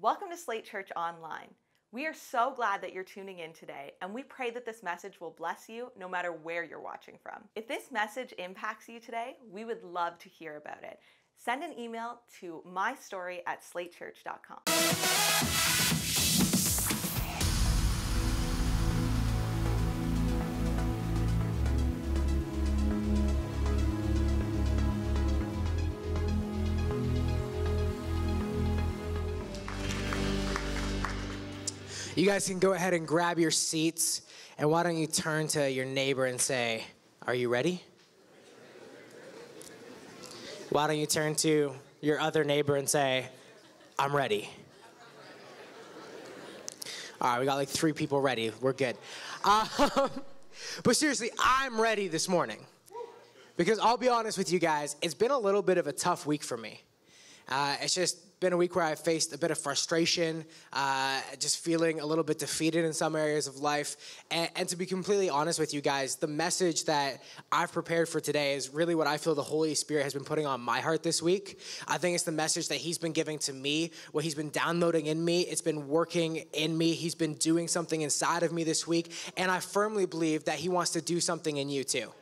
Welcome to Slate Church Online. We are so glad that you're tuning in today, and we pray that this message will bless you no matter where you're watching from. If this message impacts you today, we would love to hear about it. Send an email to mystory at slatechurch.com. You guys can go ahead and grab your seats, and why don't you turn to your neighbor and say, Are you ready? Why don't you turn to your other neighbor and say, I'm ready? All right, we got like three people ready. We're good. Um, but seriously, I'm ready this morning. Because I'll be honest with you guys, it's been a little bit of a tough week for me. Uh, it's just been a week where I've faced a bit of frustration, uh, just feeling a little bit defeated in some areas of life. And, and, to be completely honest with you guys, the message that I've prepared for today is really what I feel the Holy Spirit has been putting on my heart this week. I think it's the message that He's been giving to me, what He's been downloading in me. It's been working in me. He's been doing something inside of me this week. And I firmly believe that He wants to do something in you too.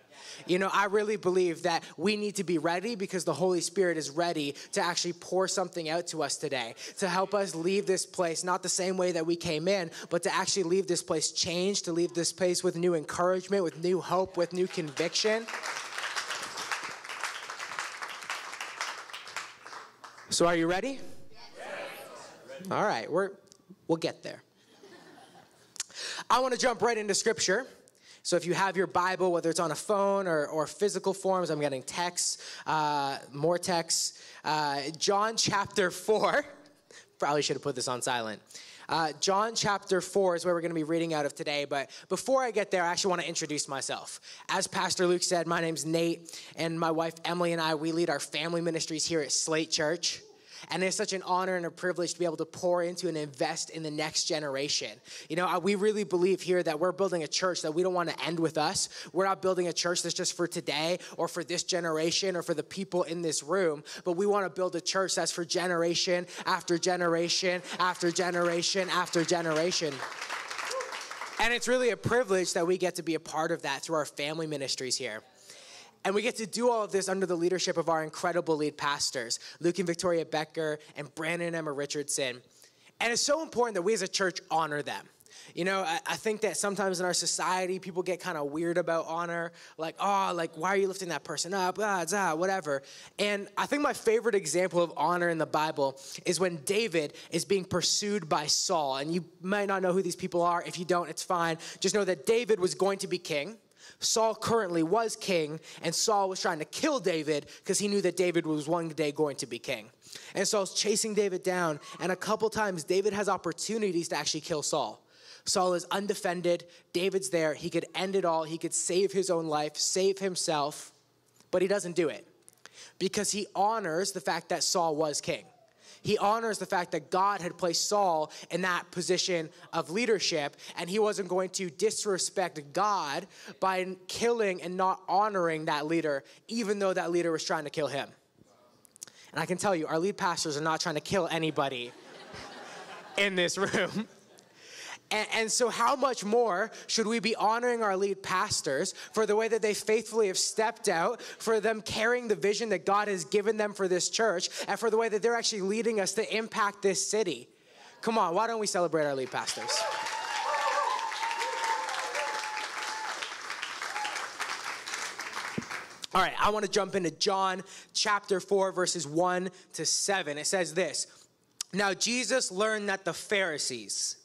You know, I really believe that we need to be ready because the Holy Spirit is ready to actually pour something out to us today to help us leave this place not the same way that we came in, but to actually leave this place changed, to leave this place with new encouragement, with new hope, with new conviction. So, are you ready? Yes. All right, we're, we'll get there. I want to jump right into scripture. So if you have your Bible, whether it's on a phone or, or physical forms, I'm getting texts, uh, more texts. Uh, John chapter 4. Probably should have put this on silent. Uh, John chapter 4 is where we're going to be reading out of today. But before I get there, I actually want to introduce myself. As Pastor Luke said, my name's Nate, and my wife Emily and I, we lead our family ministries here at Slate Church. And it's such an honor and a privilege to be able to pour into and invest in the next generation. You know, we really believe here that we're building a church that we don't want to end with us. We're not building a church that's just for today or for this generation or for the people in this room, but we want to build a church that's for generation after generation after generation after generation. And it's really a privilege that we get to be a part of that through our family ministries here. And we get to do all of this under the leadership of our incredible lead pastors, Luke and Victoria Becker and Brandon and Emma Richardson. And it's so important that we as a church honor them. You know, I, I, think that sometimes in our society, people get kind of weird about honor, like, oh, like, why are you lifting that person up? Ah, ah, whatever. And I think my favorite example of honor in the Bible is when David is being pursued by Saul. And you might not know who these people are. If you don't, it's fine. Just know that David was going to be king. Saul currently was king, and Saul was trying to kill David because he knew that David was one day going to be king. And Saul's chasing David down, and a couple times David has opportunities to actually kill Saul. Saul is undefended, David's there, he could end it all, he could save his own life, save himself, but he doesn't do it because he honors the fact that Saul was king he honors the fact that God had placed Saul in that position of leadership, and he wasn't going to disrespect God by killing and not honoring that leader, even though that leader was trying to kill him. And I can tell you, our lead pastors are not trying to kill anybody in this room. And, and, so, how much more should we be honoring our lead pastors for the way that they faithfully have stepped out, for them carrying the vision that God has given them for this church, and for the way that they're actually leading us to impact this city? Come on, why don't we celebrate our lead pastors? All right, I want to jump into John chapter 4, verses 1 to 7. It says this Now, Jesus learned that the Pharisees,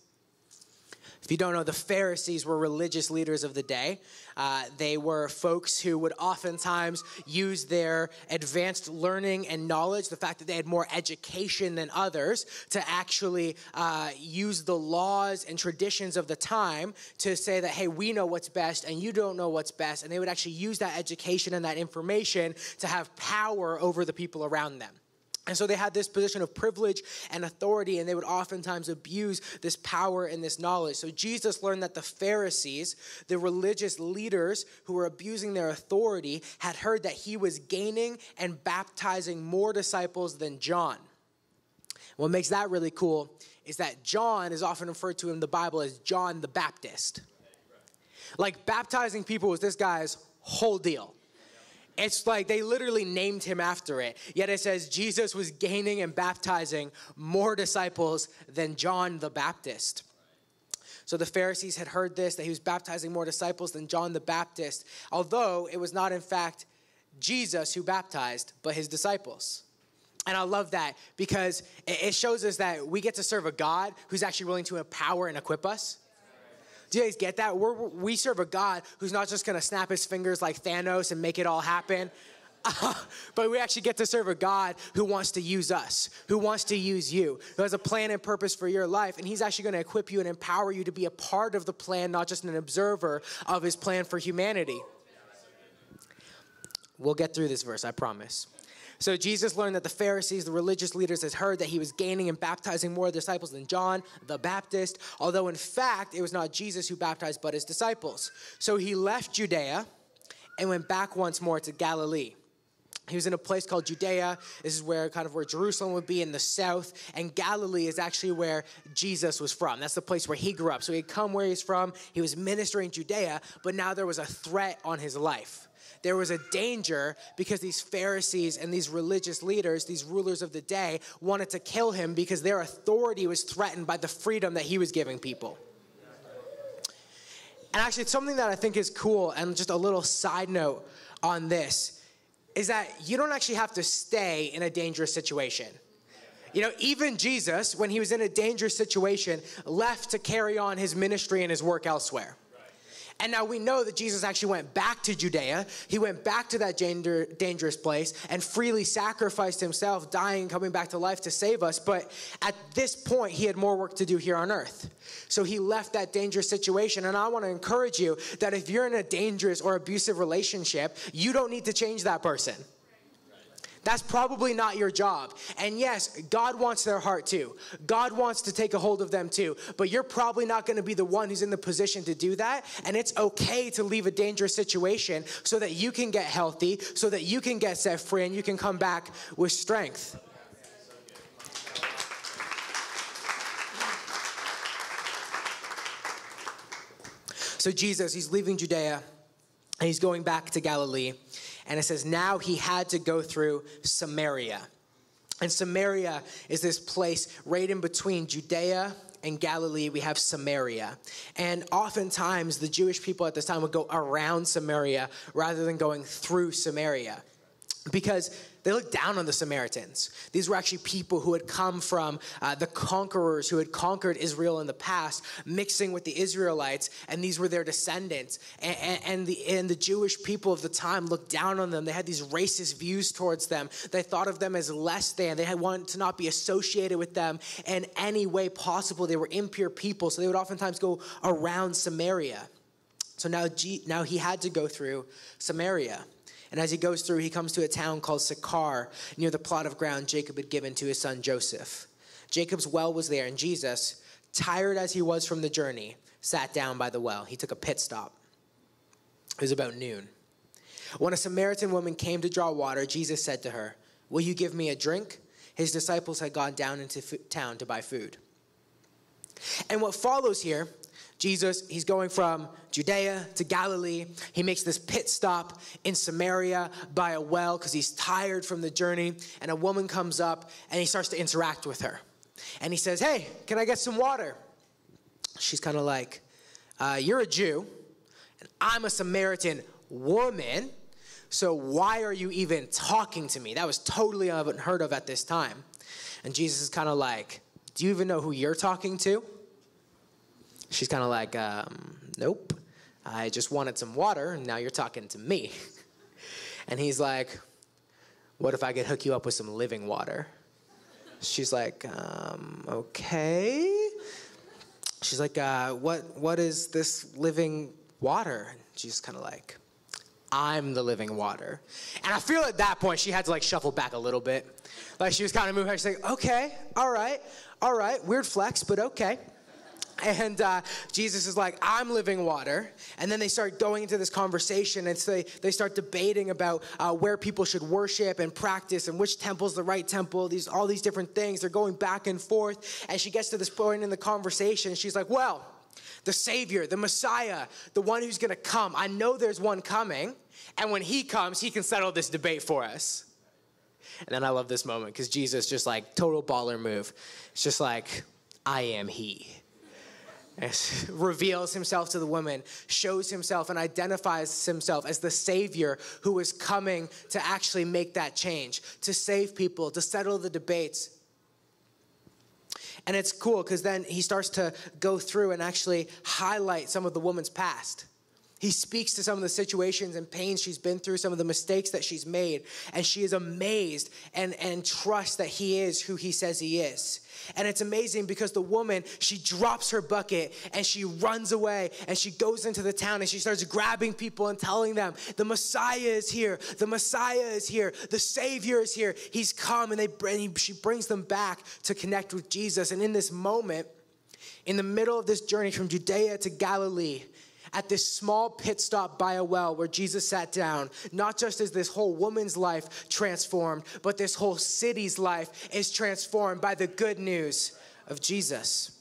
if you don't know, the Pharisees were religious leaders of the day. Uh, they were folks who would oftentimes use their advanced learning and knowledge, the fact that they had more education than others, to actually uh, use the laws and traditions of the time to say that, hey, we know what's best and you don't know what's best. And they would actually use that education and that information to have power over the people around them. And so they had this position of privilege and authority, and they would oftentimes abuse this power and this knowledge. So Jesus learned that the Pharisees, the religious leaders who were abusing their authority, had heard that he was gaining and baptizing more disciples than John. What makes that really cool is that John is often referred to in the Bible as John the Baptist. Like baptizing people was this guy's whole deal. It's like they literally named him after it. Yet it says Jesus was gaining and baptizing more disciples than John the Baptist. So the Pharisees had heard this, that he was baptizing more disciples than John the Baptist, although it was not, in fact, Jesus who baptized, but his disciples. And I love that because it shows us that we get to serve a God who's actually willing to empower and equip us. Do you guys get that? We're, we serve a God who's not just going to snap his fingers like Thanos and make it all happen. But we actually get to serve a God who wants to use us, who wants to use you, who has a plan and purpose for your life. And He's actually going to equip you and empower you to be a part of the plan, not just an observer of His plan for humanity. We'll get through this verse, I promise. So Jesus learned that the Pharisees, the religious leaders, had heard that he was gaining and baptizing more disciples than John the Baptist, although in fact it was not Jesus who baptized, but his disciples. So he left Judea and went back once more to Galilee. He was in a place called Judea. This is where kind of where Jerusalem would be in the south, and Galilee is actually where Jesus was from. That's the place where he grew up. So he'd come where he's from. He was ministering in Judea, but now there was a threat on his life there was a danger because these Pharisees and these religious leaders, these rulers of the day, wanted to kill him because their authority was threatened by the freedom that he was giving people. And actually, it's something that I think is cool, and just a little side note on this, is that you don't actually have to stay in a dangerous situation. You know, even Jesus, when he was in a dangerous situation, left to carry on his ministry and his work elsewhere. And now we know that Jesus actually went back to Judea. He went back to that dangerous place and freely sacrificed himself, dying coming back to life to save us. But at this point, he had more work to do here on earth. So he left that dangerous situation. And I want to encourage you that if you're in a dangerous or abusive relationship, you don't need to change that person. That's probably not your job. And yes, God wants their heart too. God wants to take a hold of them too. But you're probably not going to be the one who's in the position to do that. And it's okay to leave a dangerous situation so that you can get healthy, so that you can get set free, and you can come back with strength. So Jesus, he's leaving Judea and he's going back to Galilee. And it says, now he had to go through Samaria. And Samaria is this place right in between Judea and Galilee, we have Samaria. And oftentimes, the Jewish people at this time would go around Samaria rather than going through Samaria. Because they looked down on the Samaritans. These were actually people who had come from uh, the conquerors who had conquered Israel in the past, mixing with the Israelites, and these were their descendants. And, and, and, the, and the Jewish people of the time looked down on them. They had these racist views towards them. They thought of them as less than. They had wanted to not be associated with them in any way possible. They were impure people, so they would oftentimes go around Samaria. So now, G, now he had to go through Samaria. And as he goes through, he comes to a town called Sychar, near the plot of ground Jacob had given to his son Joseph. Jacob's well was there, and Jesus, tired as he was from the journey, sat down by the well. He took a pit stop. It was about noon. When a Samaritan woman came to draw water, Jesus said to her, Will you give me a drink? His disciples had gone down into town to buy food. And what follows here Jesus, he's going from Judea to Galilee. He makes this pit stop in Samaria by a well because he's tired from the journey. And a woman comes up and he starts to interact with her. And he says, Hey, can I get some water? She's kind of like, uh, You're a Jew, and I'm a Samaritan woman. So why are you even talking to me? That was totally unheard of at this time. And Jesus is kind of like, Do you even know who you're talking to? She's kind of like, um, nope. I just wanted some water, and now you're talking to me. and he's like, what if I could hook you up with some living water? She's like, um, okay. She's like, uh, what, what is this living water? And she's kind of like, I'm the living water. And I feel at that point she had to like shuffle back a little bit. Like she was kind of moving. She's like, okay, all right, all right, weird flex, but okay. And uh, Jesus is like, I'm living water. And then they start going into this conversation and so they, they start debating about uh, where people should worship and practice and which temple's the right temple, these, all these different things. They're going back and forth. And she gets to this point in the conversation. She's like, Well, the Savior, the Messiah, the one who's gonna come, I know there's one coming. And when he comes, he can settle this debate for us. And then I love this moment because Jesus just like total baller move. It's just like, I am he. reveals himself to the woman, shows himself and identifies himself as the Savior who is coming to actually make that change, to save people, to settle the debates. And it's cool because then he starts to go through and actually highlight some of the woman's past. He speaks to some of the situations and pains she's been through, some of the mistakes that she's made, and she is amazed and, and trusts that he is who he says he is. And it's amazing because the woman, she drops her bucket and she runs away and she goes into the town and she starts grabbing people and telling them, The Messiah is here, the Messiah is here, the Savior is here, he's come. And, they, and she brings them back to connect with Jesus. And in this moment, in the middle of this journey from Judea to Galilee, at this small pit stop by a well where Jesus sat down, not just as this whole woman's life transformed, but this whole city's life is transformed by the good news of Jesus.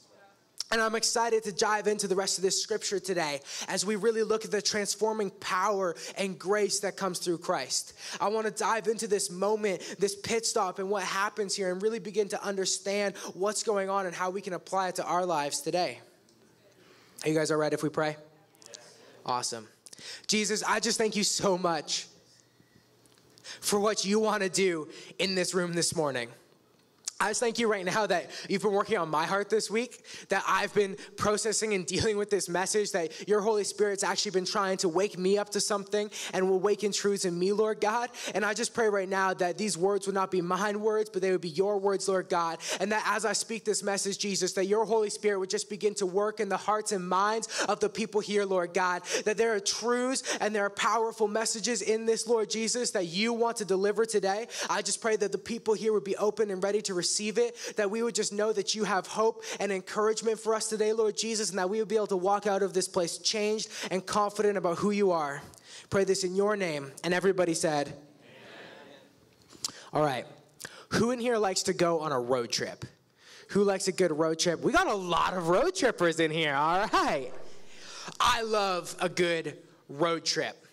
And I'm excited to dive into the rest of this scripture today as we really look at the transforming power and grace that comes through Christ. I want to dive into this moment, this pit stop, and what happens here, and really begin to understand what's going on and how we can apply it to our lives today. Are you guys all right if we pray? Awesome. Jesus, I just thank you so much for what you want to do in this room this morning. I just thank you right now that you've been working on my heart this week, that I've been processing and dealing with this message, that your Holy Spirit's actually been trying to wake me up to something and will awaken truths in me, Lord God. And I just pray right now that these words would not be mine words, but they would be your words, Lord God. And that as I speak this message, Jesus, that your Holy Spirit would just begin to work in the hearts and minds of the people here, Lord God. That there are truths and there are powerful messages in this, Lord Jesus, that you want to deliver today. I just pray that the people here would be open and ready to receive receive it, that we would just know that you have hope and encouragement for us today, Lord Jesus, and that we would be able to walk out of this place changed and confident about who you are. Pray this in your name. And everybody said, Amen. All right. Who in here likes to go on a road trip? Who likes a good road trip? We got a lot of road trippers in here. All right. I love a good road trip.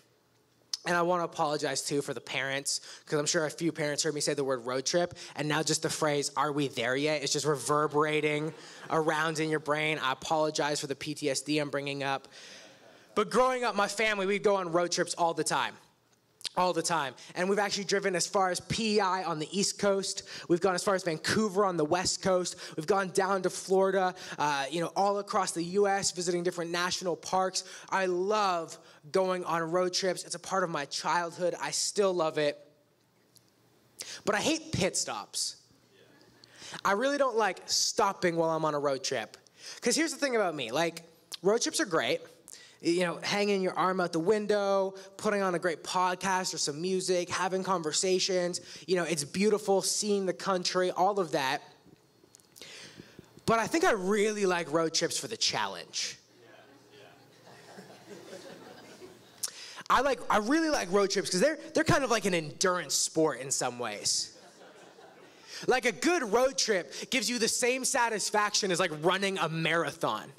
And I want to apologize too for the parents, because I'm sure a few parents heard me say the word road trip, and now just the phrase, are we there yet? is just reverberating around in your brain. I apologize for the PTSD I'm bringing up. But growing up, my family, we'd go on road trips all the time all the time. And we've actually driven as far as PEI on the East Coast. We've gone as far as Vancouver on the West Coast. We've gone down to Florida, uh, you know, all across the U.S., visiting different national parks. I love going on road trips. It's a part of my childhood. I still love it. But I hate pit stops. I really don't like stopping while I'm on a road trip. Because here's the thing about me like, road trips are great you know, hanging your arm out the window, putting on a great podcast or some music, having conversations. You know, it's beautiful seeing the country, all of that. But I think I really like road trips for the challenge. I like I really like road trips because they're they're kind of like an endurance sport in some ways. Like a good road trip gives you the same satisfaction as like running a marathon.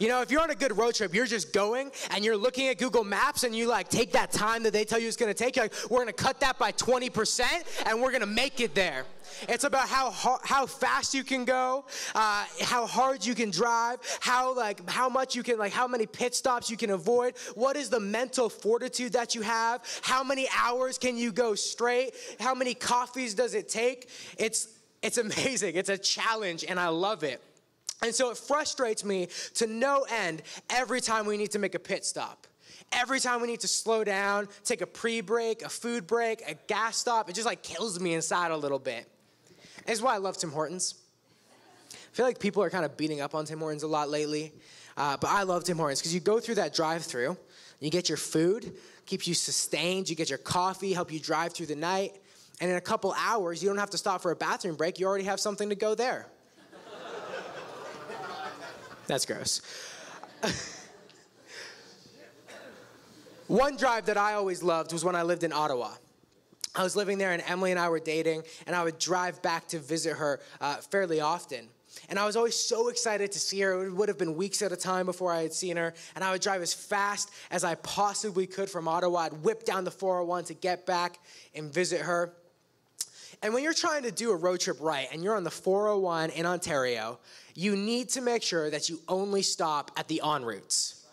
You know, if you're on a good road trip, you're just going and you're looking at Google Maps and you like take that time that they tell you it's gonna take. You're like, we're gonna cut that by 20% and we're gonna make it there. It's about how how fast you can go, uh, how hard you can drive, how like how much you can like how many pit stops you can avoid. What is the mental fortitude that you have? How many hours can you go straight? How many coffees does it take? It's it's amazing. It's a challenge and I love it. And so it frustrates me to no end every time we need to make a pit stop. Every time we need to slow down, take a pre break, a food break, a gas stop, it just like kills me inside a little bit. Is why I love Tim Hortons. I feel like people are kind of beating up on Tim Hortons a lot lately, uh, but I love Tim Hortons because you go through that drive through, you get your food, keeps you sustained, you get your coffee, help you drive through the night, and in a couple hours, you don't have to stop for a bathroom break, you already have something to go there. That's gross. One drive that I always loved was when I lived in Ottawa. I was living there, and Emily and I were dating, and I would drive back to visit her uh, fairly often. And I was always so excited to see her. It would have been weeks at a time before I had seen her. And I would drive as fast as I possibly could from Ottawa. I'd whip down the 401 to get back and visit her. And when you're trying to do a road trip right and you're on the 401 in Ontario, you need to make sure that you only stop at the on routes.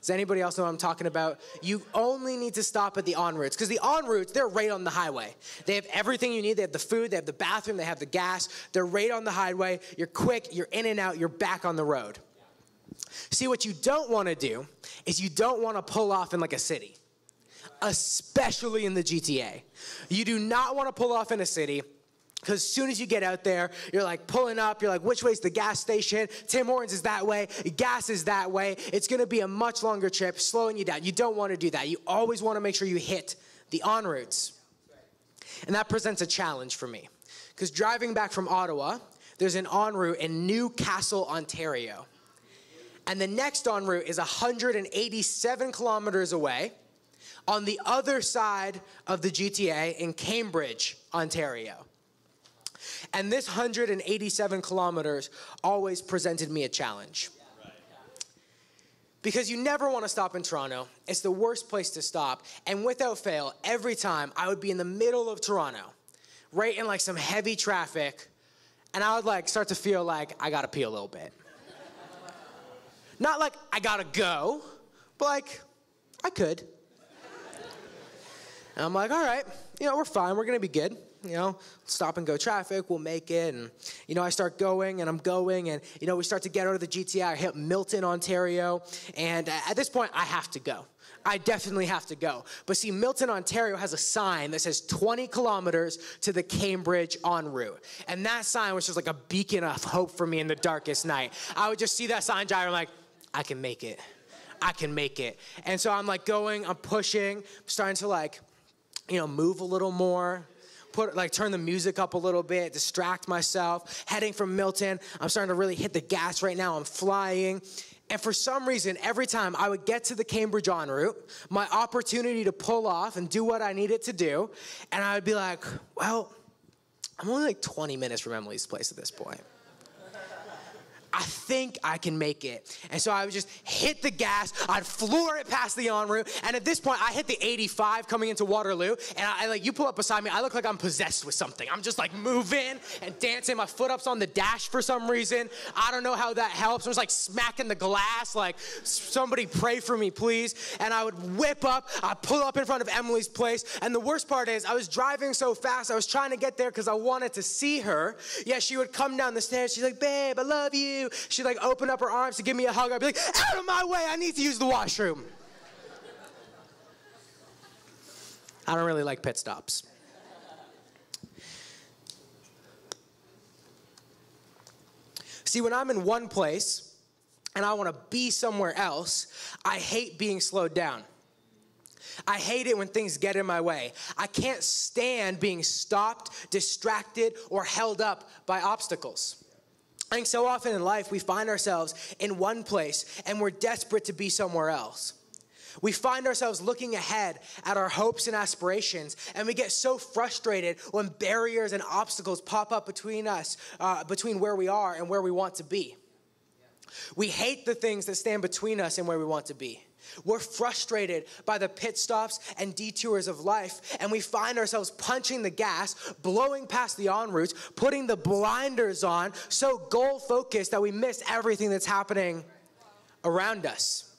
Does anybody else know what I'm talking about? You only need to stop at the on routes because the on routes, they're right on the highway. They have everything you need. They have the food, they have the bathroom, they have the gas. They're right on the highway. You're quick, you're in and out, you're back on the road. See, what you don't want to do is you don't want to pull off in like a city, especially in the GTA. You do not want to pull off in a city because as soon as you get out there, you're like pulling up, you're like, which way's the gas station? Tim Hortons is that way, gas is that way. It's gonna be a much longer trip, slowing you down. You don't wanna do that. You always wanna make sure you hit the en routes. And that presents a challenge for me. Because driving back from Ottawa, there's an en route in Newcastle, Ontario. And the next en route is 187 kilometers away on the other side of the GTA in Cambridge, Ontario. And this 187 kilometers always presented me a challenge. Because you never want to stop in Toronto. It's the worst place to stop. And without fail, every time I would be in the middle of Toronto, right in like some heavy traffic, and I would like start to feel like I gotta pee a little bit. Not like I gotta go, but like I could. And I'm like, all right, you know, we're fine, we're gonna be good you know, stop and go traffic, we'll make it. And, you know, I start going and I'm going and, you know, we start to get out of the GTA. I hit Milton, Ontario. And at this point, I have to go. I definitely have to go. But see, Milton, Ontario has a sign that says 20 kilometers to the Cambridge en route. And that sign was just like a beacon of hope for me in the darkest night. I would just see that sign drive, I'm like, I can make it. I can make it. And so I'm like going, I'm pushing, starting to like, you know, move a little more put like turn the music up a little bit, distract myself. Heading from Milton, I'm starting to really hit the gas right now. I'm flying. And for some reason, every time I would get to the Cambridge en route, my opportunity to pull off and do what I needed to do, and I would be like, well, I'm only like 20 minutes from Emily's place at this point. I think I can make it. And so I would just hit the gas, I'd floor it past the en route, and at this point I hit the 85 coming into Waterloo, and I, I, like you pull up beside me, I look like I'm possessed with something. I'm just like moving and dancing, my foot up's on the dash for some reason. I don't know how that helps. I was like smacking the glass, like somebody pray for me, please. And I would whip up, I'd pull up in front of Emily's place, and the worst part is I was driving so fast, I was trying to get there because I wanted to see her. Yeah, she would come down the stairs, she's like, babe, I love you you. She'd like open up her arms to give me a hug. I'd be like, out of my way, I need to use the washroom. I don't really like pit stops. See, when I'm in one place and I want to be somewhere else, I hate being slowed down. I hate it when things get in my way. I can't stand being stopped, distracted, or held up by obstacles. I think so often in life we find ourselves in one place and we're desperate to be somewhere else. We find ourselves looking ahead at our hopes and aspirations, and we get so frustrated when barriers and obstacles pop up between us, uh, between where we are and where we want to be. We hate the things that stand between us and where we want to be. We're frustrated by the pit stops and detours of life, and we find ourselves punching the gas, blowing past the en routes, putting the blinders on, so goal focused that we miss everything that's happening around us.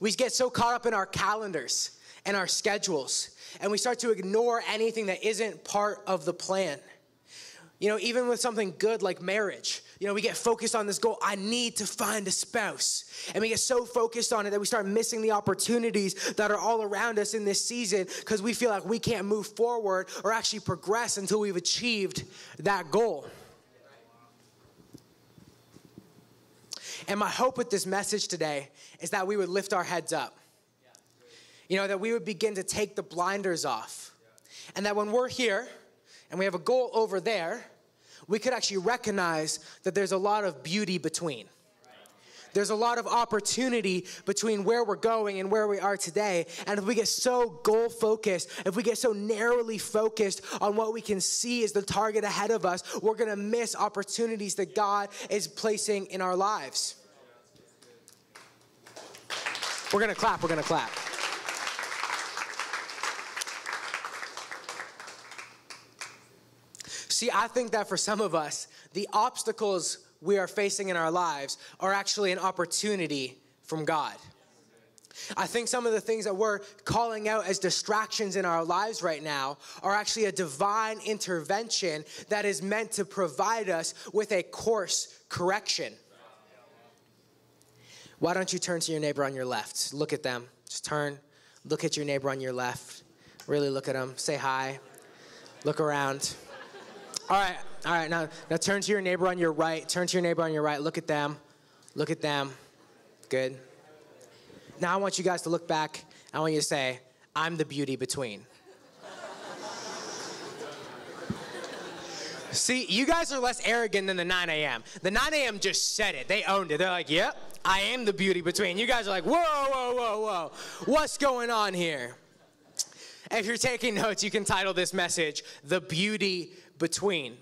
We get so caught up in our calendars and our schedules, and we start to ignore anything that isn't part of the plan. You know, even with something good like marriage, you know, we get focused on this goal. I need to find a spouse. And we get so focused on it that we start missing the opportunities that are all around us in this season because we feel like we can't move forward or actually progress until we've achieved that goal. And my hope with this message today is that we would lift our heads up. You know, that we would begin to take the blinders off. And that when we're here, and we have a goal over there, we could actually recognize that there's a lot of beauty between. There's a lot of opportunity between where we're going and where we are today. And if we get so goal focused, if we get so narrowly focused on what we can see as the target ahead of us, we're going to miss opportunities that God is placing in our lives. We're going to clap, we're going to clap. See, I think that for some of us, the obstacles we are facing in our lives are actually an opportunity from God. I think some of the things that we're calling out as distractions in our lives right now are actually a divine intervention that is meant to provide us with a course correction. Why don't you turn to your neighbor on your left? Look at them. Just turn, look at your neighbor on your left. Really look at them. Say hi. Look around. All right, all right. Now, now turn to your neighbor on your right. Turn to your neighbor on your right. Look at them. Look at them. Good. Now I want you guys to look back. I want you to say, I'm the beauty between. See, you guys are less arrogant than the 9 a.m. The 9 a.m. just said it. They owned it. They're like, yep, I am the beauty between. You guys are like, whoa, whoa, whoa, whoa. What's going on here? If you're taking notes, you can title this message, The Beauty Between.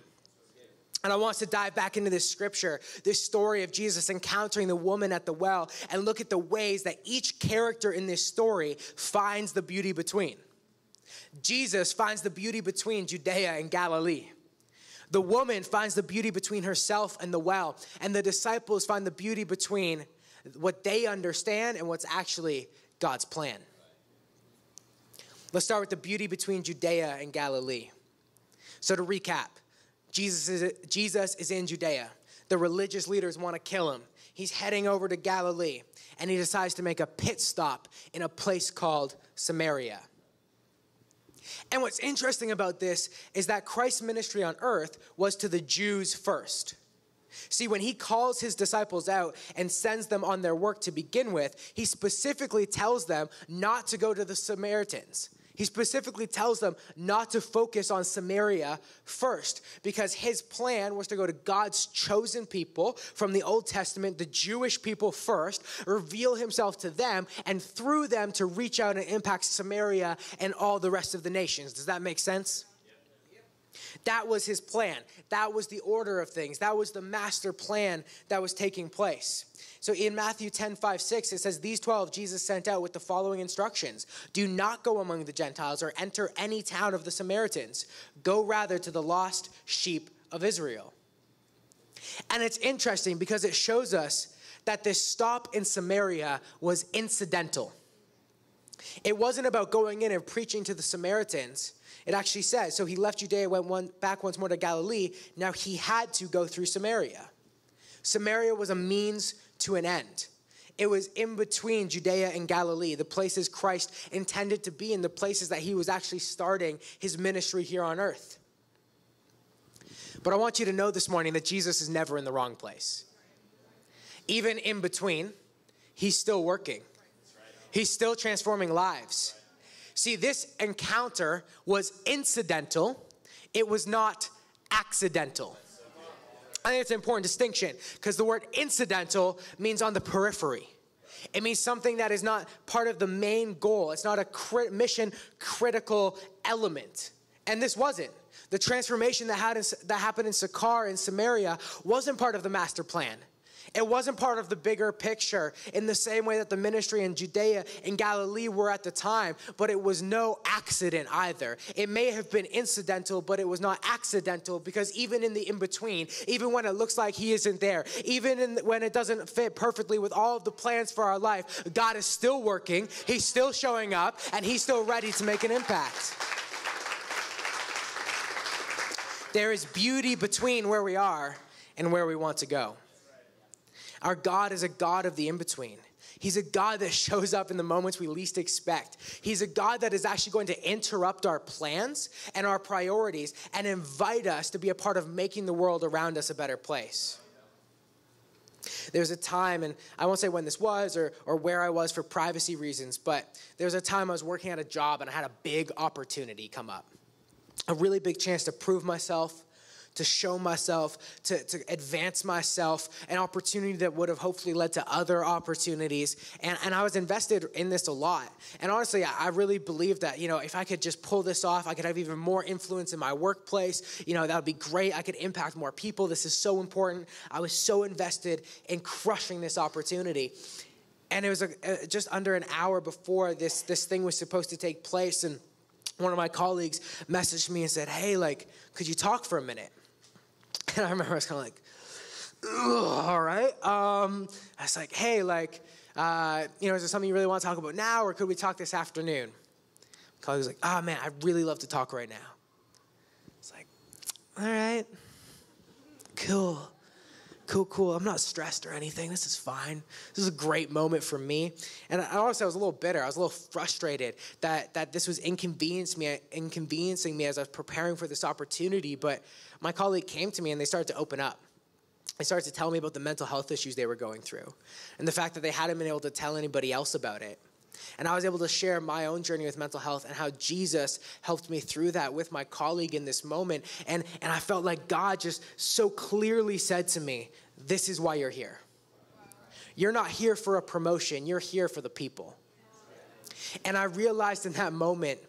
And I want us to dive back into this scripture, this story of Jesus encountering the woman at the well, and look at the ways that each character in this story finds the beauty between. Jesus finds the beauty between Judea and Galilee. The woman finds the beauty between herself and the well, and the disciples find the beauty between what they understand and what's actually God's plan. Let's start with the beauty between Judea and Galilee. So, to recap, Jesus is, Jesus is in Judea. The religious leaders want to kill him. He's heading over to Galilee, and he decides to make a pit stop in a place called Samaria. And what's interesting about this is that Christ's ministry on earth was to the Jews first. See, when he calls his disciples out and sends them on their work to begin with, he specifically tells them not to go to the Samaritans. He specifically tells them not to focus on Samaria first because his plan was to go to God's chosen people from the Old Testament, the Jewish people first, reveal himself to them, and through them to reach out and impact Samaria and all the rest of the nations. Does that make sense? That was his plan. That was the order of things. That was the master plan that was taking place. So in Matthew 10, 5, 6, it says, These 12 Jesus sent out with the following instructions Do not go among the Gentiles or enter any town of the Samaritans. Go rather to the lost sheep of Israel. And it's interesting because it shows us that this stop in Samaria was incidental. It wasn't about going in and preaching to the Samaritans. It actually says, so he left Judea, went one, back once more to Galilee. Now he had to go through Samaria. Samaria was a means to an end. It was in between Judea and Galilee, the places Christ intended to be, and the places that he was actually starting his ministry here on earth. But I want you to know this morning that Jesus is never in the wrong place. Even in between, he's still working, he's still transforming lives. See, this encounter was incidental, it was not accidental. I think it's an important distinction because the word incidental means on the periphery. It means something that is not part of the main goal. It's not a crit- mission critical element. And this wasn't. The transformation that, had in, that happened in Sychar in Samaria wasn't part of the master plan. It wasn't part of the bigger picture in the same way that the ministry in Judea and Galilee were at the time, but it was no accident either. It may have been incidental, but it was not accidental because even in the in between, even when it looks like He isn't there, even in, when it doesn't fit perfectly with all of the plans for our life, God is still working, He's still showing up, and He's still ready to make an impact. There is beauty between where we are and where we want to go. Our God is a God of the in between. He's a God that shows up in the moments we least expect. He's a God that is actually going to interrupt our plans and our priorities and invite us to be a part of making the world around us a better place. There was a time, and I won't say when this was or, or where I was for privacy reasons, but there was a time I was working at a job and I had a big opportunity come up. A really big chance to prove myself, to show myself, to, to advance myself, an opportunity that would have hopefully led to other opportunities. And, and I was invested in this a lot. And honestly, I, I really believe that, you know, if I could just pull this off, I could have even more influence in my workplace. You know, that would be great. I could impact more people. This is so important. I was so invested in crushing this opportunity. And it was a, just under an hour before this, this thing was supposed to take place. And one of my colleagues messaged me and said, Hey, like, could you talk for a minute? And I remember I was kind of like, all right. Um, I was like, hey, like, uh, you know, is there something you really want to talk about now, or could we talk this afternoon? My colleague was like, oh man, I'd really love to talk right now. It's like, all right, cool cool, cool. I'm not stressed or anything. This is fine. This is a great moment for me. And I honestly, I was a little bitter. I was a little frustrated that, that this was inconveniencing me, inconveniencing me as I was preparing for this opportunity. But my colleague came to me and they started to open up. They started to tell me about the mental health issues they were going through and the fact that they hadn't been able to tell anybody else about it. And I was able to share my own journey with mental health and how Jesus helped me through that with my colleague in this moment. And, and I felt like God just so clearly said to me, This is why you're here. You're not here for a promotion, you're here for the people. And I realized in that moment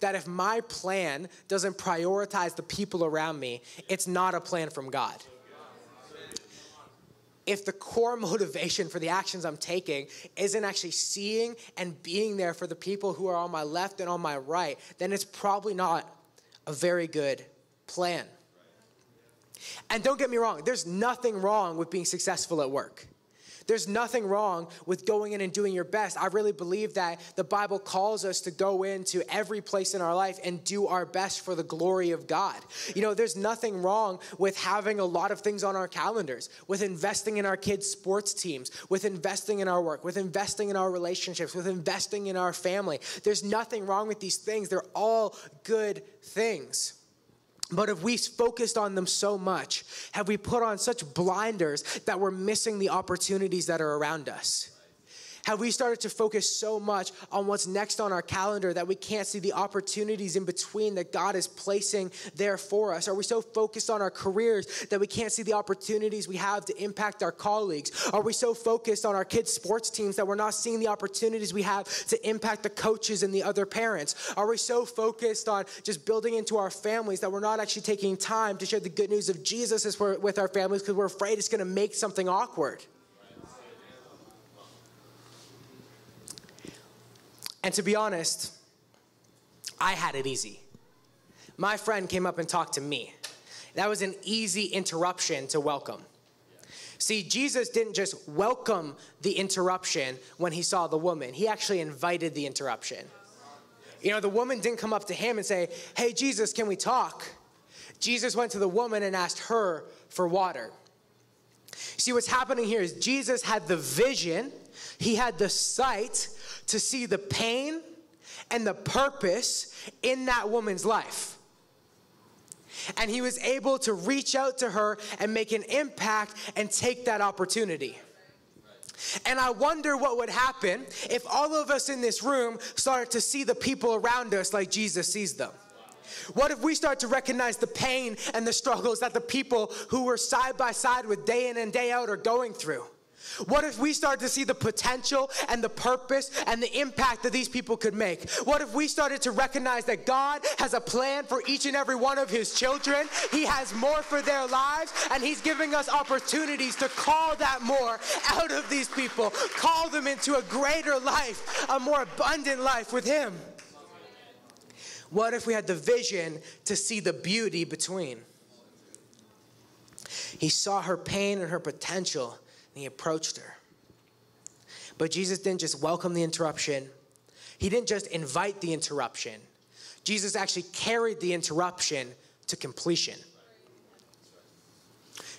that if my plan doesn't prioritize the people around me, it's not a plan from God if the core motivation for the actions I'm taking isn't actually seeing and being there for the people who are on my left and on my right, then it's probably not a very good plan. And don't get me wrong, there's nothing wrong with being successful at work. There's nothing wrong with going in and doing your best. I really believe that the Bible calls us to go into every place in our life and do our best for the glory of God. You know, there's nothing wrong with having a lot of things on our calendars, with investing in our kids' sports teams, with investing in our work, with investing in our relationships, with investing in our family. There's nothing wrong with these things. They're all good things. But if we focused on them so much, have we put on such blinders that we're missing the opportunities that are around us? Have we started to focus so much on what's next on our calendar that we can't see the opportunities in between that God is placing there for us? Are we so focused on our careers that we can't see the opportunities we have to impact our colleagues? Are we so focused on our kids' sports teams that we're not seeing the opportunities we have to impact the coaches and the other parents? Are we so focused on just building into our families that we're not actually taking time to share the good news of Jesus with our families because we're afraid it's going to make something awkward? And to be honest, I had it easy. My friend came up and talked to me. That was an easy interruption to welcome. See, Jesus didn't just welcome the interruption when he saw the woman, he actually invited the interruption. You know, the woman didn't come up to him and say, Hey, Jesus, can we talk? Jesus went to the woman and asked her for water. See, what's happening here is Jesus had the vision, he had the sight to see the pain and the purpose in that woman's life. And he was able to reach out to her and make an impact and take that opportunity. And I wonder what would happen if all of us in this room started to see the people around us like Jesus sees them. What if we start to recognize the pain and the struggles that the people who were side by side with day in and day out are going through? What if we start to see the potential and the purpose and the impact that these people could make? What if we started to recognize that God has a plan for each and every one of His children? He has more for their lives, and He's giving us opportunities to call that more out of these people, call them into a greater life, a more abundant life with Him. What if we had the vision to see the beauty between? He saw her pain and her potential and he approached her. But Jesus didn't just welcome the interruption, he didn't just invite the interruption. Jesus actually carried the interruption to completion.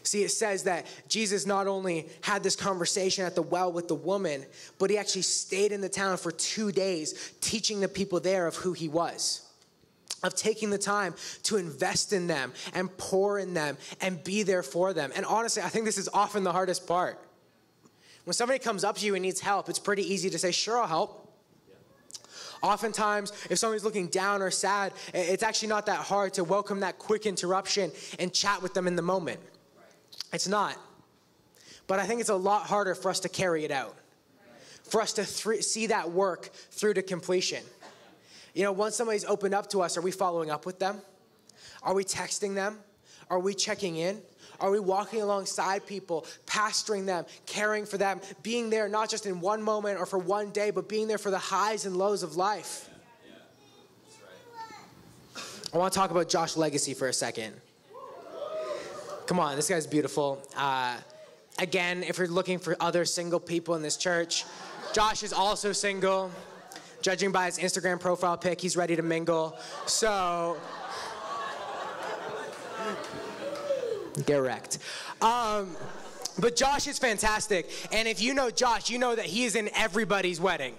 See, it says that Jesus not only had this conversation at the well with the woman, but he actually stayed in the town for two days teaching the people there of who he was of taking the time to invest in them and pour in them and be there for them. And honestly, I think this is often the hardest part. When somebody comes up to you and needs help, it's pretty easy to say, Sure, I'll help. Oftentimes, if somebody's looking down or sad, it's actually not that hard to welcome that quick interruption and chat with them in the moment. It's not. But I think it's a lot harder for us to carry it out, for us to th- see that work through to completion. You know, once somebody's opened up to us, are we following up with them? Are we texting them? Are we checking in? Are we walking alongside people, pastoring them, caring for them, being there not just in one moment or for one day, but being there for the highs and lows of life? I want to talk about Josh Legacy for a second. Come on, this guy's beautiful. Uh, again, if you're looking for other single people in this church, Josh is also single. Judging by his Instagram profile pic, he's ready to mingle. So, get wrecked. Um, but Josh is fantastic. And if you know Josh, you know that he is in everybody's wedding.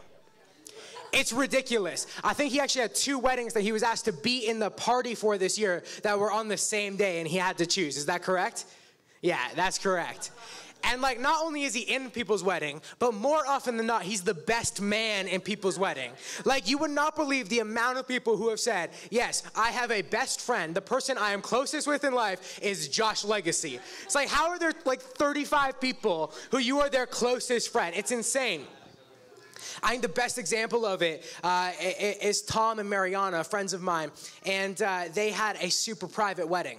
It's ridiculous. I think he actually had two weddings that he was asked to be in the party for this year that were on the same day and he had to choose. Is that correct? Yeah, that's correct. And like, not only is he in people's wedding, but more often than not, he's the best man in people's wedding. Like, you would not believe the amount of people who have said, Yes, I have a best friend. The person I am closest with in life is Josh Legacy. It's like, how are there like 35 people who you are their closest friend? It's insane. I think the best example of it uh, is Tom and Mariana, friends of mine, and uh, they had a super private wedding.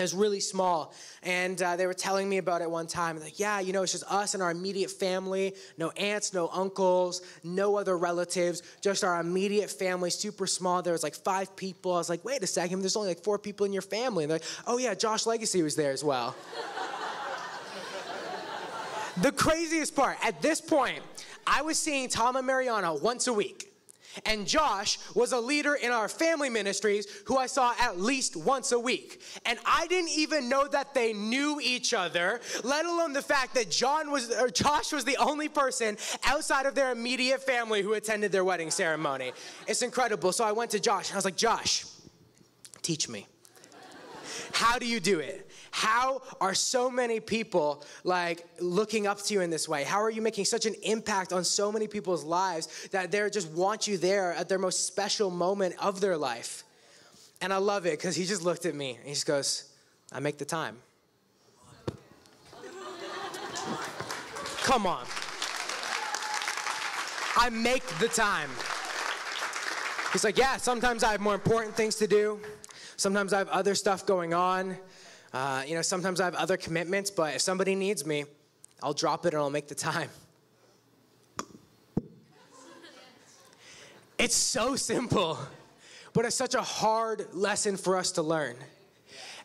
It was really small. And uh, they were telling me about it one time. Like, yeah, you know, it's just us and our immediate family. No aunts, no uncles, no other relatives. Just our immediate family, super small. There was like five people. I was like, wait a second, there's only like four people in your family. And they're like, oh yeah, Josh Legacy was there as well. the craziest part, at this point, I was seeing Tom and Mariana once a week. And Josh was a leader in our family ministries who I saw at least once a week. And I didn't even know that they knew each other, let alone the fact that John was or Josh was the only person outside of their immediate family who attended their wedding ceremony. It's incredible. So I went to Josh and I was like, "Josh, teach me. How do you do it? How are so many people like looking up to you in this way? How are you making such an impact on so many people's lives that they just want you there at their most special moment of their life? And I love it because he just looked at me and he just goes, I make the time. Come on. I make the time. He's like, Yeah, sometimes I have more important things to do. Sometimes I have other stuff going on. Uh, you know, sometimes I have other commitments, but if somebody needs me, I'll drop it and I'll make the time. It's so simple, but it's such a hard lesson for us to learn.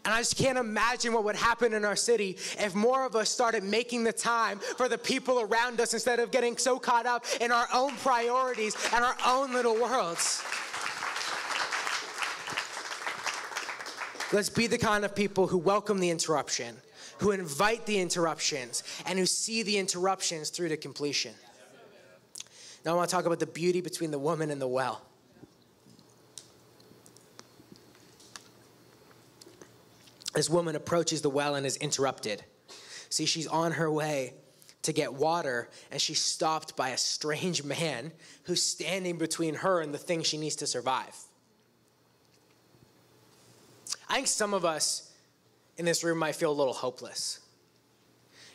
And I just can't imagine what would happen in our city if more of us started making the time for the people around us instead of getting so caught up in our own priorities and our own little worlds. Let's be the kind of people who welcome the interruption, who invite the interruptions, and who see the interruptions through to completion. Now, I want to talk about the beauty between the woman and the well. This woman approaches the well and is interrupted. See, she's on her way to get water, and she's stopped by a strange man who's standing between her and the thing she needs to survive. I think some of us in this room might feel a little hopeless.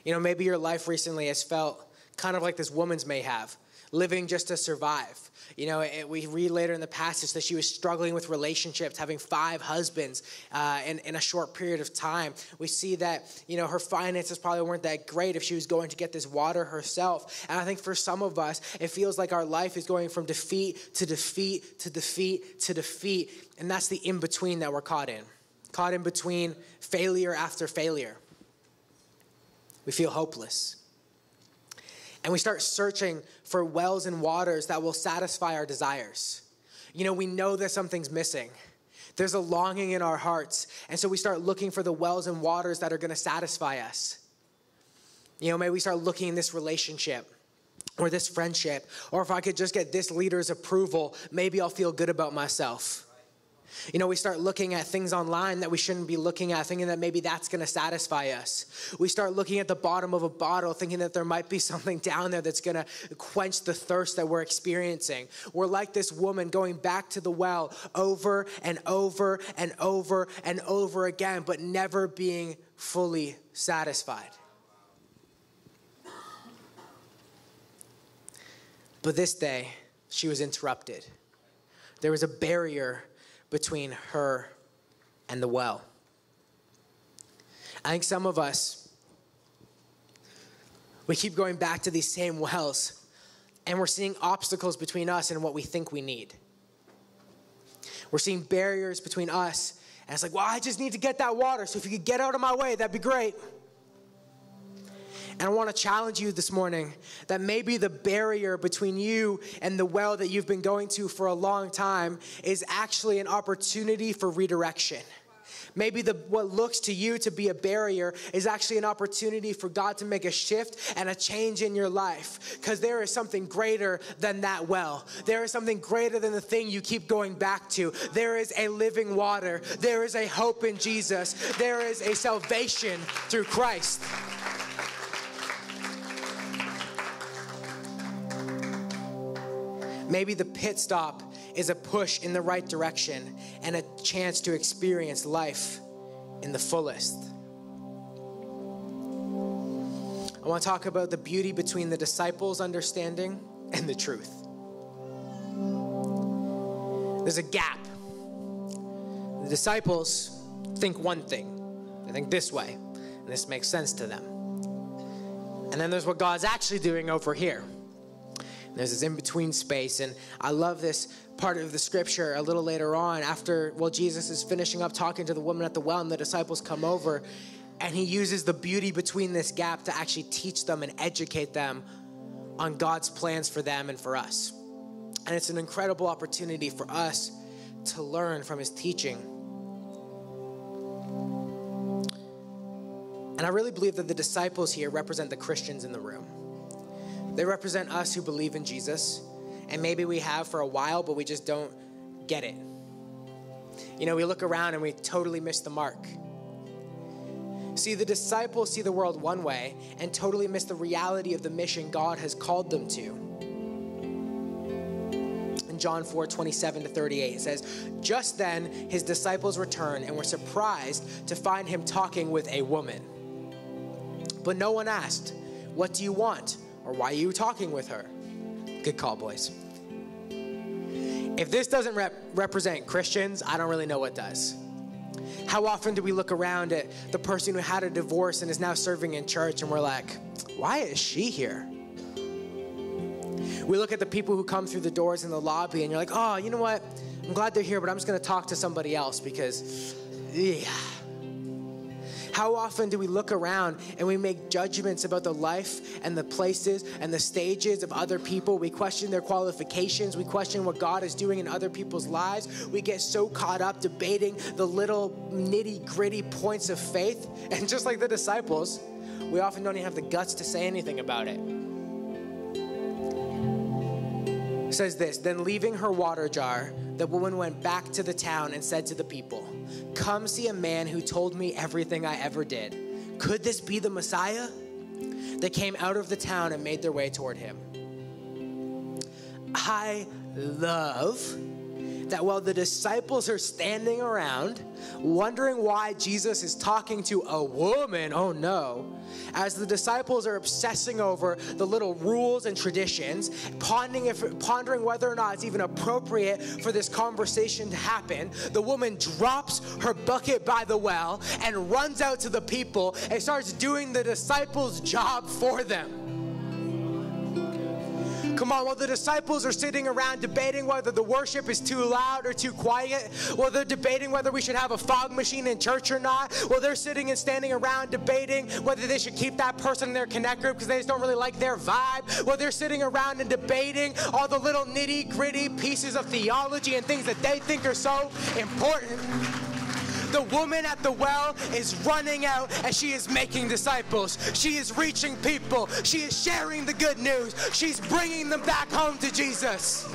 You know, maybe your life recently has felt kind of like this woman's may have, living just to survive. You know, it, we read later in the passage that she was struggling with relationships, having five husbands uh, in, in a short period of time. We see that, you know, her finances probably weren't that great if she was going to get this water herself. And I think for some of us, it feels like our life is going from defeat to defeat to defeat to defeat. And that's the in between that we're caught in, caught in between failure after failure. We feel hopeless. And we start searching for wells and waters that will satisfy our desires. You know, we know that something's missing. There's a longing in our hearts. And so we start looking for the wells and waters that are going to satisfy us. You know, maybe we start looking in this relationship or this friendship, or if I could just get this leader's approval, maybe I'll feel good about myself. You know, we start looking at things online that we shouldn't be looking at, thinking that maybe that's going to satisfy us. We start looking at the bottom of a bottle, thinking that there might be something down there that's going to quench the thirst that we're experiencing. We're like this woman going back to the well over and over and over and over again, but never being fully satisfied. But this day, she was interrupted. There was a barrier between her and the well. I think some of us, we keep going back to these same wells and we're seeing obstacles between us and what we think we need. We're seeing barriers between us, and it's like, well, I just need to get that water. So if you could get out of my way, that'd be great. And I want to challenge you this morning that maybe the barrier between you and the well that you've been going to for a long time is actually an opportunity for redirection. Maybe the, what looks to you to be a barrier is actually an opportunity for God to make a shift and a change in your life. Because there is something greater than that well. There is something greater than the thing you keep going back to. There is a living water. There is a hope in Jesus. There is a salvation through Christ. Maybe the pit stop is a push in the right direction and a chance to experience life in the fullest. I want to talk about the beauty between the disciples' understanding and the truth. There's a gap. The disciples think one thing, they think this way, and this makes sense to them. And then there's what God's actually doing over here. There's this in between space. And I love this part of the scripture a little later on after, well, Jesus is finishing up talking to the woman at the well, and the disciples come over. And he uses the beauty between this gap to actually teach them and educate them on God's plans for them and for us. And it's an incredible opportunity for us to learn from his teaching. And I really believe that the disciples here represent the Christians in the room. They represent us who believe in Jesus, and maybe we have for a while, but we just don't get it. You know, we look around and we totally miss the mark. See, the disciples see the world one way and totally miss the reality of the mission God has called them to. In John 4 27 to 38, it says, Just then his disciples returned and were surprised to find him talking with a woman. But no one asked, What do you want? Or why are you talking with her? Good call, boys. If this doesn't rep- represent Christians, I don't really know what does. How often do we look around at the person who had a divorce and is now serving in church and we're like, why is she here? We look at the people who come through the doors in the lobby and you're like, oh, you know what? I'm glad they're here, but I'm just going to talk to somebody else because, yeah how often do we look around and we make judgments about the life and the places and the stages of other people? We question their qualifications. We question what God is doing in other people's lives. We get so caught up debating the little nitty gritty points of faith. And just like the disciples, we often don't even have the guts to say anything about it. Says this Then leaving her water jar, the woman went back to the town and said to the people, Come see a man who told me everything I ever did. Could this be the Messiah? They came out of the town and made their way toward him. I love that while the disciples are standing around wondering why Jesus is talking to a woman, oh no, as the disciples are obsessing over the little rules and traditions, pondering, if, pondering whether or not it's even appropriate for this conversation to happen, the woman drops her bucket by the well and runs out to the people and starts doing the disciples' job for them. Come on, while the disciples are sitting around debating whether the worship is too loud or too quiet, while they're debating whether we should have a fog machine in church or not, while they're sitting and standing around debating whether they should keep that person in their connect group because they just don't really like their vibe, while they're sitting around and debating all the little nitty gritty pieces of theology and things that they think are so important the woman at the well is running out and she is making disciples. She is reaching people. She is sharing the good news. She's bringing them back home to Jesus.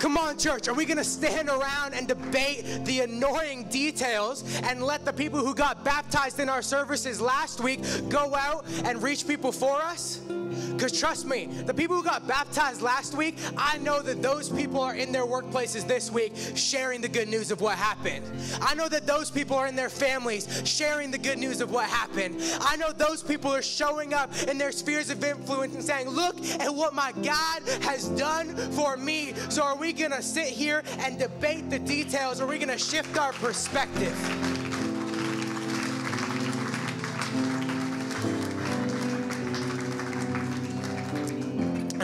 Come on, church. Are we going to stand around and debate the annoying details and let the people who got baptized in our services last week go out and reach people for us? Because trust me, the people who got baptized last week, I know that those people are in their workplaces this week sharing the good news of what happened. I know that those people are in their families sharing the good news of what happened. I know those people are showing up in their spheres of influence and saying, Look at what my God has done for me. So, are we going to sit here and debate the details? Or are we going to shift our perspective?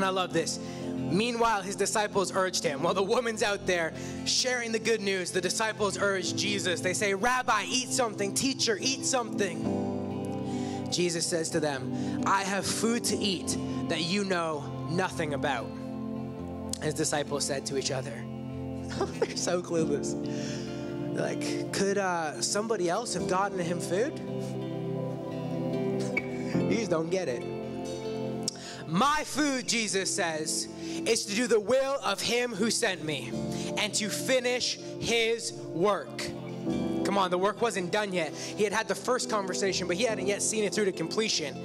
And I love this. Meanwhile, his disciples urged him. While the woman's out there sharing the good news, the disciples urge Jesus. They say, Rabbi, eat something. Teacher, eat something. Jesus says to them, I have food to eat that you know nothing about. His disciples said to each other, They're so clueless. Like, could uh, somebody else have gotten him food? you just don't get it. My food, Jesus says, is to do the will of him who sent me and to finish his work. Come on, the work wasn't done yet. He had had the first conversation, but he hadn't yet seen it through to completion.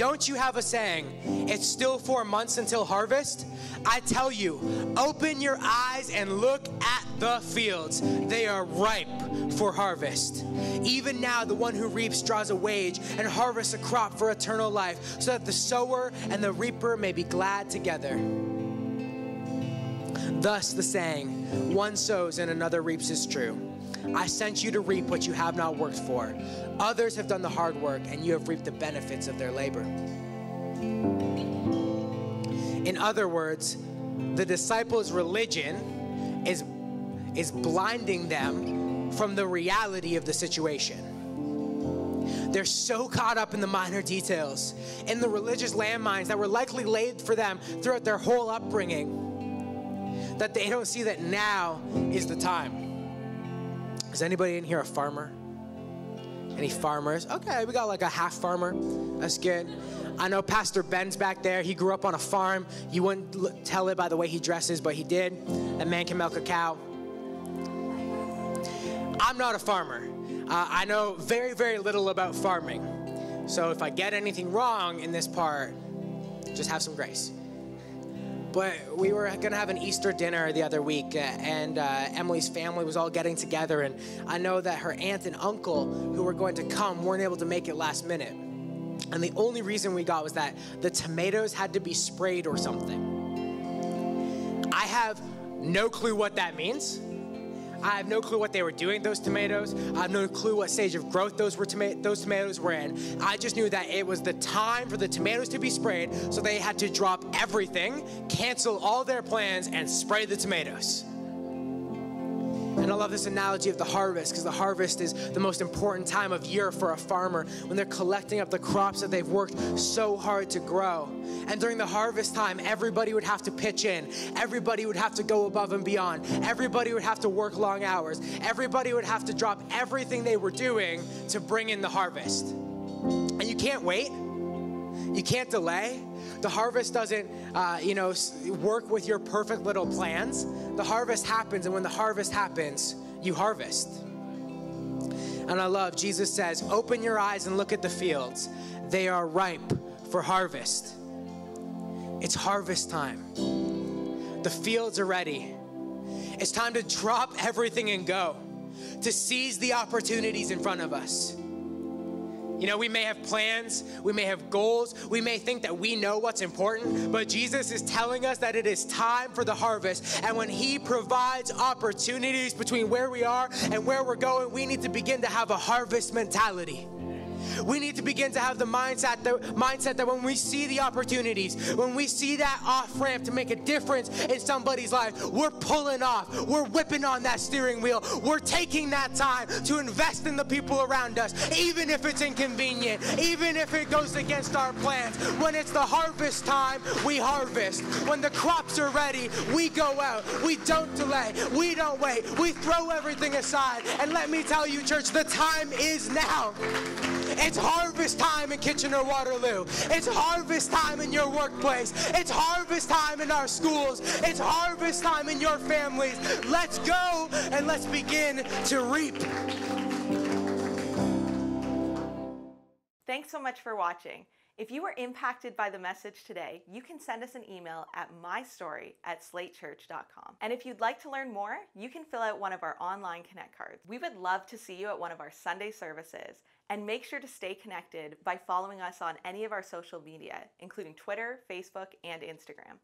Don't you have a saying, it's still four months until harvest? I tell you, open your eyes and look at the fields. They are ripe for harvest. Even now, the one who reaps draws a wage and harvests a crop for eternal life, so that the sower and the reaper may be glad together. Thus, the saying, one sows and another reaps is true. I sent you to reap what you have not worked for. Others have done the hard work, and you have reaped the benefits of their labor. In other words, the disciples' religion is, is blinding them from the reality of the situation. They're so caught up in the minor details, in the religious landmines that were likely laid for them throughout their whole upbringing, that they don't see that now is the time. Is anybody in here a farmer? Any farmers? Okay, we got like a half farmer. That's good. I know Pastor Ben's back there. He grew up on a farm. You wouldn't tell it by the way he dresses, but he did. That man can milk a cow. I'm not a farmer. Uh, I know very, very little about farming. So if I get anything wrong in this part, just have some grace. But we were going to have an Easter dinner the other week, uh, and uh, Emily's family was all getting together. And I know that her aunt and uncle, who were going to come, weren't able to make it last minute. And the only reason we got was that the tomatoes had to be sprayed or something. I have no clue what that means. I have no clue what they were doing, those tomatoes. I have no clue what stage of growth those, were toma- those tomatoes were in. I just knew that it was the time for the tomatoes to be sprayed, so they had to drop everything, cancel all their plans, and spray the tomatoes. And I love this analogy of the harvest because the harvest is the most important time of year for a farmer when they're collecting up the crops that they've worked so hard to grow. And during the harvest time, everybody would have to pitch in. Everybody would have to go above and beyond. Everybody would have to work long hours. Everybody would have to drop everything they were doing to bring in the harvest. And you can't wait. You can't delay. The harvest doesn't, uh, you know, work with your perfect little plans. The harvest happens, and when the harvest happens, you harvest. And I love, Jesus says, Open your eyes and look at the fields. They are ripe for harvest. It's harvest time. The fields are ready. It's time to drop everything and go, to seize the opportunities in front of us. You know, we may have plans, we may have goals, we may think that we know what's important, but Jesus is telling us that it is time for the harvest. And when He provides opportunities between where we are and where we're going, we need to begin to have a harvest mentality. We need to begin to have the mindset that, mindset that when we see the opportunities, when we see that off ramp to make a difference in somebody's life, we're pulling off. We're whipping on that steering wheel. We're taking that time to invest in the people around us, even if it's inconvenient, even if it goes against our plans. When it's the harvest time, we harvest. When the crops are ready, we go out. We don't delay. We don't wait. We throw everything aside. And let me tell you, church, the time is now. It's harvest time in Kitchener Waterloo. It's harvest time in your workplace. It's harvest time in our schools. It's harvest time in your families. Let's go and let's begin to reap. Thanks so much for watching. If you were impacted by the message today, you can send us an email at mystory at slatechurch.com. And if you'd like to learn more, you can fill out one of our online Connect cards. We would love to see you at one of our Sunday services. And make sure to stay connected by following us on any of our social media, including Twitter, Facebook, and Instagram.